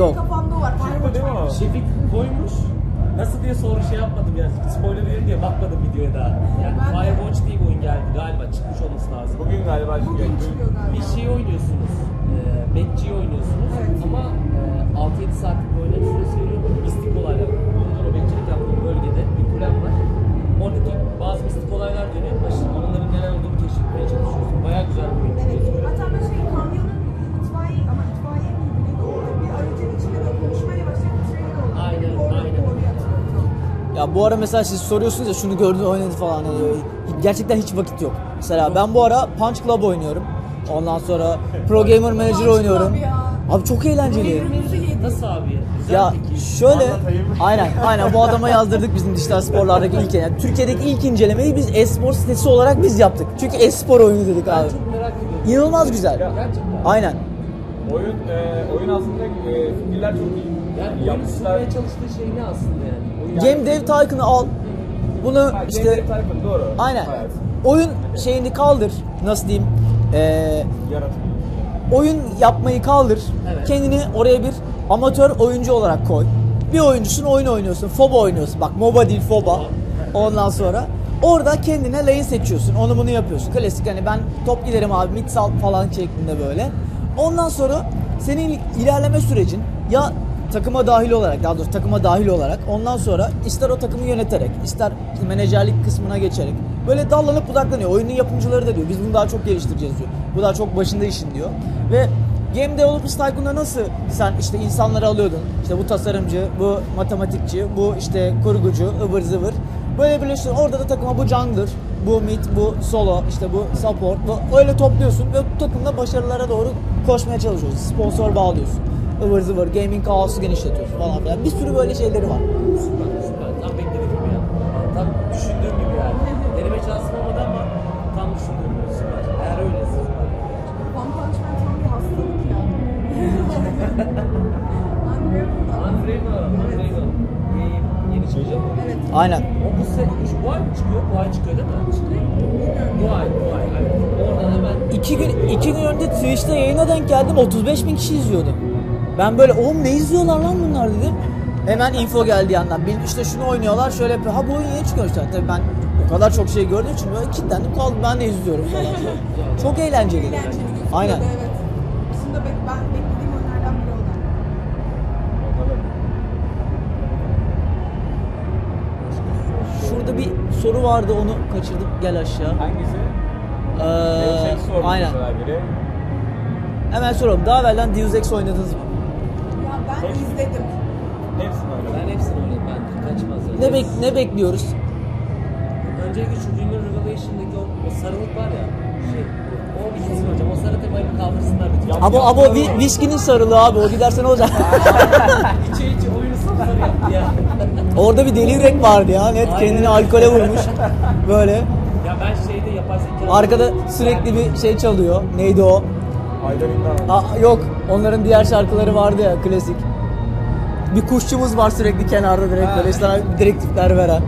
Yok. kafamda var. Çıktı değil mi o? Şefik koymuş. Nasıl diye soru şey yapmadım yani. Spoiler verir diye bakmadım videoya daha. Yani Ben de. Firewatch diye bir oyun geldi galiba. Çıkmış olması lazım. Bugün galiba Bugün çıkıyor. çıkıyor galiba. Bir şey oynuyorsunuz. E, Bekçiyi oynuyorsunuz. Evet. Ama e, 6-7 saatlik bir oynama süresi veriyor. Mistik olaylar. Ya bu ara mesela siz soruyorsunuz ya şunu gördün oynadı falan. Hani gerçekten hiç vakit yok. Mesela ben bu ara Punch Club oynuyorum. Ondan sonra Pro Gamer Manager oynuyorum. Abi çok eğlenceli. Nasıl abi? Güzel Ya şöyle aynen aynen bu adama yazdırdık bizim dijital sporlardaki ilk yani Türkiye'deki ilk incelemeyi biz e-spor sitesi olarak biz yaptık. Çünkü e-spor oyunu dedik abi. İnanılmaz güzel. Aynen. Oyun, e, oyun aslında e, fikirler çok iyi. Yani Yapmışlar. çalıştığı şey ne aslında yani? Oyun Game Dev Tycoon'u al. Bunu Ha, işte Game Dev Tycoon, doğru. aynen. Evet. Oyun şeyini kaldır. Nasıl diyeyim? Ee, Yaratım. oyun yapmayı kaldır. Evet. Kendini oraya bir amatör oyuncu olarak koy. Bir oyuncusun oyun oynuyorsun. FOBA oynuyorsun. Bak MOBA değil FOBA. Ondan sonra orada kendine lane seçiyorsun. Onu bunu yapıyorsun. Klasik hani ben top giderim abi mid salt falan şeklinde böyle. Ondan sonra senin il- ilerleme sürecin ya takıma dahil olarak daha doğrusu takıma dahil olarak ondan sonra ister o takımı yöneterek ister menajerlik kısmına geçerek böyle dallanıp budaklanıyor. Oyunun yapımcıları da diyor biz bunu daha çok geliştireceğiz diyor. Bu daha çok başında işin diyor. Ve Game Developers Tycoon'da nasıl sen işte insanları alıyordun. İşte bu tasarımcı, bu matematikçi, bu işte kurgucu, ıvır zıvır. Böyle birleştirdin. Orada da takıma bu jungler, bu mid, bu solo, işte bu support. Bu, öyle topluyorsun ve bu takımda başarılara doğru koşmaya çalışıyorsun. Sponsor bağlıyorsun. ıvır zıvır, gaming kaosu genişletiyorsun falan filan. Bir sürü böyle şeyleri var. Süper, süper. Tam beklediğim gibi ya. Tam düşündüğüm gibi yani. Deneme şansım olmadı ama tam düşündüğüm gibi süper. Eğer öyleyse süper. One Punch Man tam bir hastalık ya. Anlıyorum da. Andrego, Çıkacak mı? Evet. Aynen. O bu sene, şu bu ay mı çıkıyor? Bu ay çıkıyor değil mi? Bu ay, bu ay. Evet. Oradan hemen İki gün, iki gün önce Twitch'te yayına denk geldim. 35 bin kişi izliyordu. Ben böyle oğlum ne izliyorlar lan bunlar dedim. Hemen info geldi yandan. Bil işte şunu oynuyorlar şöyle yapıyor. Ha bu oyun yeni çıkıyor işte. Tabii ben o kadar çok şey gördüğüm için böyle kilitlendim kaldım. Ben de izliyorum falan. çok eğlenceli. Eğlenceli Aynen. Evet. Bizim de bek- ben beklediğim oyunlardan biri o da. Bakalım. Şurada bir soru vardı onu kaçırdım. Gel aşağı. Hangisi? Ee, Deus Ex aynen. mesela biri. Hemen soralım. Daha evvelden Deus Ex oynadınız mı? Ya ben Hepsi. izledim. Hepsini oynadım. ben hepsini oynadım. Ben kaçmaz yani. Ne, bek ne bekliyoruz? Öncelikle şu Human Revelation'daki o, o sarılık var ya. Şey, o bir gitsin hocam. O sarı temayı bir kaldırsınlar lütfen. Abo abo vi- viskinin sarılığı abi. O giderse ne olacak? İçe içe ya. Orada bir deli yürek vardı ya. Net kendini alkole vurmuş. Böyle. ya ben şeyde yapay zeka... Arkada sürekli bir şey çalıyor. Neydi o? Ayda. Aa, yok. Onların diğer şarkıları vardı ya klasik. Bir kuşçumuz var sürekli kenarda direkt böyle sana direktifler veren.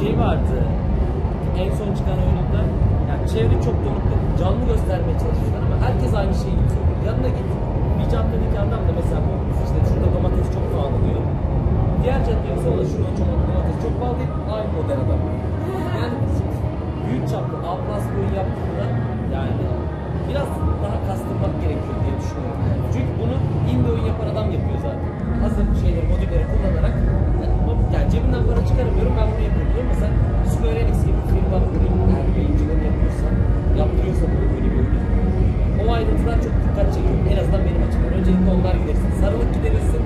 şey vardı. En son çıkan oyununda yani çevre çok donuk canlı göstermeye çalışıyorlar ama herkes aynı şeyi söylüyor. Yanına git bir caddedeki adam da mesela bu işte şurada domates çok pahalı diyor. Diğer caddeye sonra şurada çok domates çok pahalı değil aynı model adam. Yani büyük çaplı A plus bir oyun yaptığında yani biraz daha kastırmak gerekiyor diye düşünüyorum. Çünkü bunu indie oyun yapan adam yapıyor zaten. Hazır şeyleri, modülleri kullanarak yani cebinden para çıkaramıyorum ben bunu yapıyorum diyor. Mesela Square Enix gibi bir firma kuruyor. Her yayıncıları yapıyorsa, yaptırıyorsa bunu böyle bir oyunu. O ayrıntılar çok dikkat çekiyor. En azından benim açımdan. Öncelikle onlar gidersin. Sarılık giderilsin.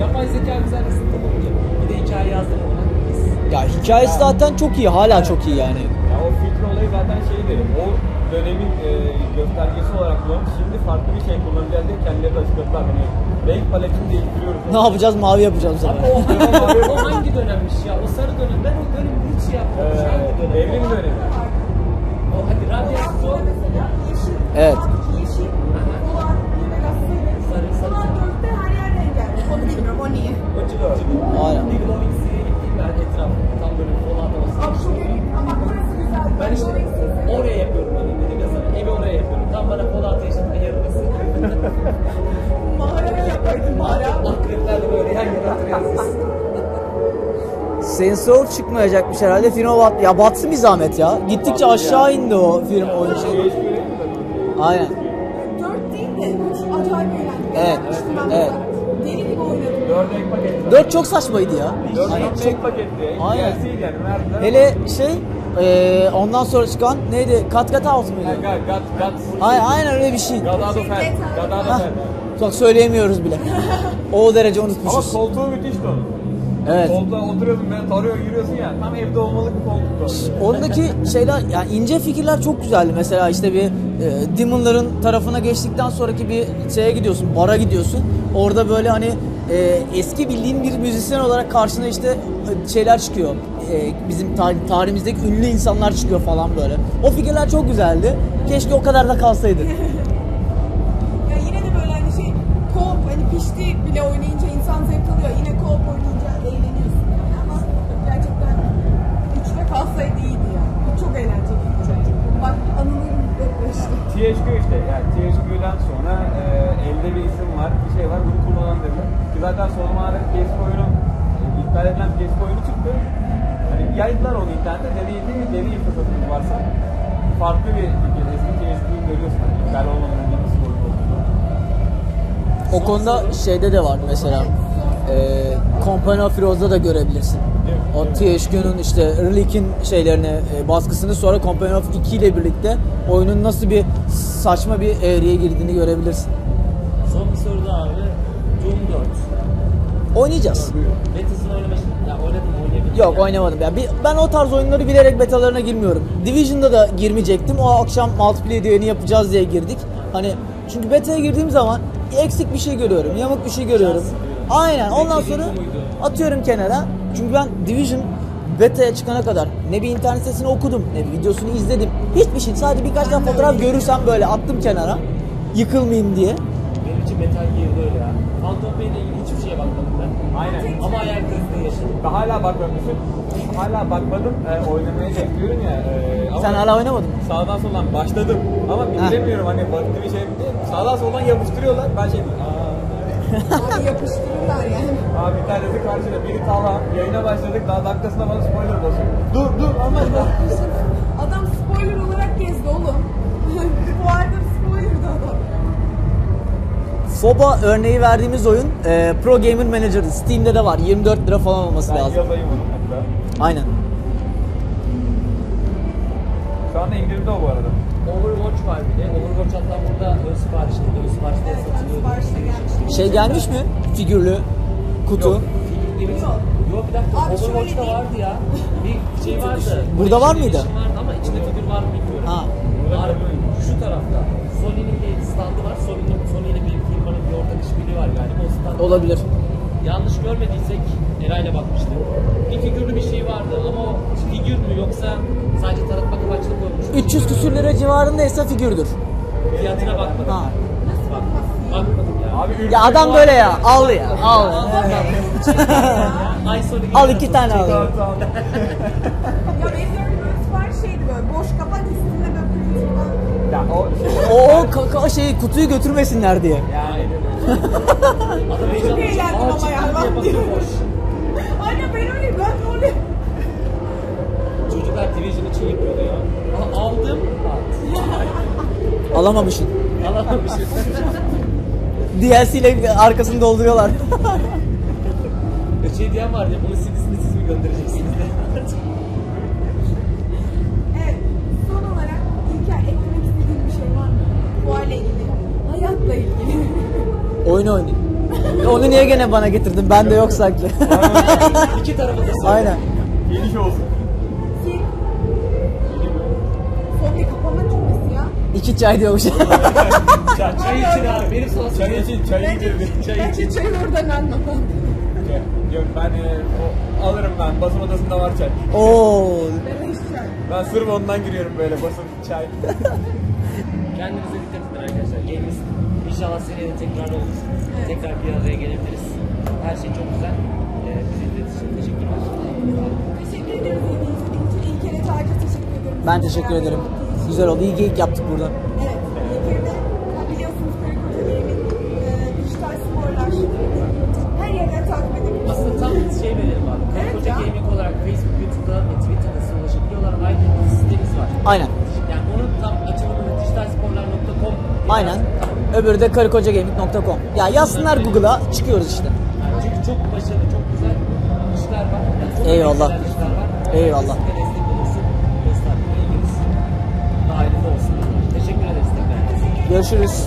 Yapay zeka güzelleşsin tamam hocam. Bir de hikaye yazdım ona. Ya hikayesi zaten çok iyi. Hala çok iyi yani. Ya o filtre olayı zaten şeydi. O dönemin e, göstergesi olarak kullanıp şimdi farklı bir şey kullanacağız diye kendileri de açıkladılar. Hani renk paletini değiştiriyoruz. Ne yapacağız? Mavi yapacağız bu Abi o, o hangi dönemmiş Mağara yapaydım mağara. Akrepler böyle yan yana. Sensör çıkmayacakmış herhalde. Firma bat ya batsın bir zahmet ya. Gittikçe aşağı indi o firma oyun şey. Aynen. 4 değil de 3 acayip eğlendim. Evet. Evet. Deli gibi oynadım. 4 ek 4 çok saçmaydı ya. 4 ek paketti. Aynen. Hele şey eee, ondan sonra çıkan neydi? Kat kat out muydu? Gat gat gat. Aynen, aynen öyle bir şey. God. God out of Hah, hell. Bak söyleyemiyoruz bile. O derece Ama unutmuşuz. koltuğu müthişti onun. Evet. Koltuğa oturuyorsun böyle tarıyor yürüyorsun ya. Tam evde olmalık bir koltuk o. Oradaki şeyler yani ince fikirler çok güzeldi. Mesela işte bir e, Demon'ların tarafına geçtikten sonraki bir şeye gidiyorsun, bara gidiyorsun. Orada böyle hani e, eski bildiğin bir müzisyen olarak karşına işte e, şeyler çıkıyor. E, bizim tar- tarihimizdeki ünlü insanlar çıkıyor falan böyle. O fikirler çok güzeldi. Keşke o kadar da kalsaydı. Ya yine de böyle hani şey co-op hani pişti bile oynayınca insan zevk alıyor. Yine co-op oynayınca eğleniyorsun yani ama gerçekten üçte kalsaydı iyiydi ya. Çok eğlenceliydi. Bak anılarım depreşti. THQ işte yani THQ'den sonra e, elde bir isim var, bir şey var, bunu kullanalım dediler. Ki zaten son zamanlarda PS oyunu, e, iptal edilen PS oyunu yaydılar onu internette, deneyimli bir deneyim fırsatınız varsa. Farklı bir fikir, eski THQ'yu görüyorsun. Hani iptal olmadan önce nasıl oyun olduğunu. O konuda şeyde de var mesela. E, Company of Heroes'da da görebilirsin. O THQ'nun işte Relic'in şeylerini e, baskısını sonra Company of 2 ile birlikte oyunun nasıl bir saçma bir eğriye girdiğini görebilirsin. Son bir soru daha abi. Doom 4. Oynayacağız. Betas'ını oynamış. Yok oynamadım ya. Bir- Ben o tarz oyunları bilerek betalarına girmiyorum. Division'da da girmeyecektim. O akşam multiplayer yayını yapacağız diye girdik. Hani çünkü beta'ya girdiğim zaman eksik bir şey görüyorum, yamuk bir şey görüyorum. Aynen. Ondan sonra atıyorum kenara. Çünkü ben Division beta'ya çıkana kadar ne bir internet sitesini okudum, ne bir videosunu izledim. Hiçbir şey. Sadece birkaç tane fotoğraf görürsem böyle attım kenara. Yıkılmayayım diye. Metal Gear'da öyle ya. Phantom Pain'le ilgili hiçbir şeye bakmadım ben. Aynen. Ama hayal kırıklığı yaşadım. Ben hala bakmamışım. Hala bakmadım. E, oynamaya bekliyorum ya. E, ama Sen hala oynamadın mı? Sağdan soldan başladım. Ama bitiremiyorum hani baktığım bir şey. Sağdan soldan yapıştırıyorlar. Ben şey diyorum. Aa. Abi yapıştırırlar yani. Abi bir tanesi karşıda biri Talha. Yayına başladık daha dakikasında bana spoiler basıyor. Dur dur anlatma. Adam spoiler olarak gezdi oğlum. FOBA örneği verdiğimiz oyun e, Pro Gamer Manager'dı. Steam'de de var. 24 lira falan olması ben lazım. yazayım onu hatta. Aynen. Şu anda indirimde o bu arada. Overwatch var bir de. Overwatch hatta burada ön siparişli, ön siparişte Evet, ön satılıyor. siparişte gelmiş. Şey gelmiş mi? Figürlü kutu. Yok. Evet. Yok. Yok bir dakika. Abi Overwatch'ta vardı ya. Bir şey vardı. Burada var mıydı? Vardı ama içinde figür var mı bilmiyorum. Ha. Var şu Olabilir. Yanlış görmediysek Eray'la bakmıştık. Bir figürlü bir şey vardı ama o figür mü yoksa sadece tanıtmak amaçlı koymuş. 300 küsür lira civarındaysa figürdür. Fiyatına bakmadım. Ha. Bak, bakmadım ya. Abi Ya adam böyle ya. Al ya. Al. Al iki tane al. Ya benim gördüğüm sipariş şeydi böyle boş kapak üstünde böyle. Ya o. O, o ka- şeyi kutuyu götürmesinler diye. Yani Heyecanlı. eğlendim ama ya, diyorum. boş. Aynen ben öyle ben öyle. Çocuklar Division için yapıyordu ya. Aha, aldım. Alamamışsın. Alamamışız. DLC ile arkasını dolduruyorlar. Şey diyen vardı ya, bunu CD'sini siz mi göndereceksiniz de. Oyun oynayın. Onu niye gene bana getirdin? Ben de yok sanki. İki tarafı da söyle. Aynen. geniş olsun. Son bir kapama cümlesi ya. İki çay diyormuş. Çay, çay için abi. Benim sana Çay için çay Bence, getirdi. Çay bence için. çayı oradan alma. Yok ben e, o, alırım ben. Basın odasında var çay. Oo. Çay. Ben sırf ondan giriyorum böyle basın çay. Kendinize dikkat edin arkadaşlar. Games İnşallah seneye tekrar olur. Evet. Tekrar bir araya gelebiliriz. Her şey çok güzel. Ee, bizi için teşekkürler. Teşekkür ediyoruz. İlk kere Tarık'a teşekkür ediyorum. Ben teşekkür ederim. Güzel oldu. İyi geyik yaptık burada. Evet. İlk kere biliyorsunuz Karı Koca Bey'in her yerden takip. Aslında tam şey verelim abi. Karı Koca Facebook, Twitter'da size ulaşabiliyorlar. Aynı sitemiz. Aynen. Yani onun tam açılımını dijitalsporlar.com Aynen. Öbürü de karıkocagaming.com. Ya yazsınlar Google'a çıkıyoruz işte. Çünkü çok başarılı, çok güzel işler var. Çok Eyvallah. güzel işler var. Eyvallah. Görüşürüz.